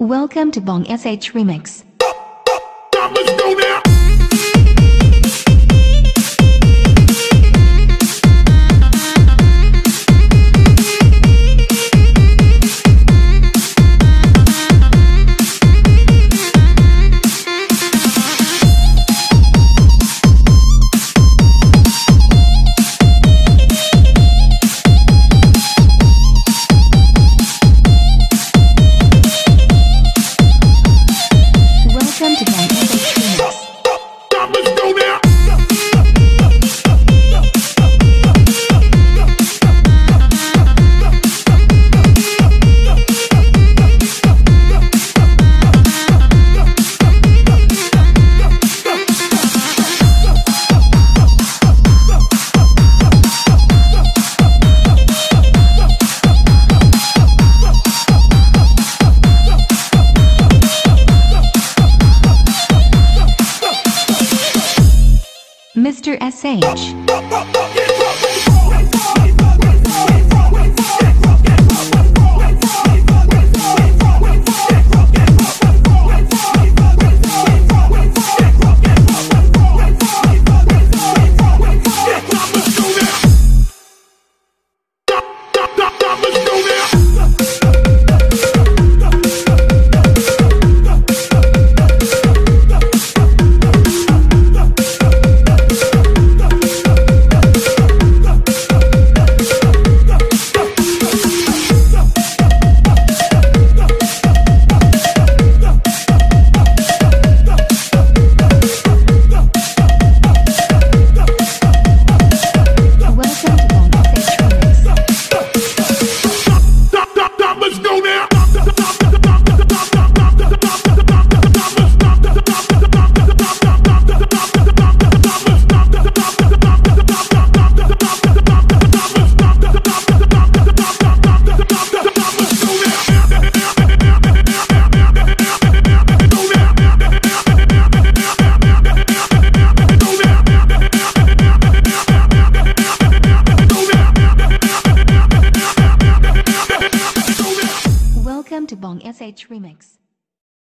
Welcome to Bong SH Remix. Let's go now. Mr. SH. Santibong SH Remix.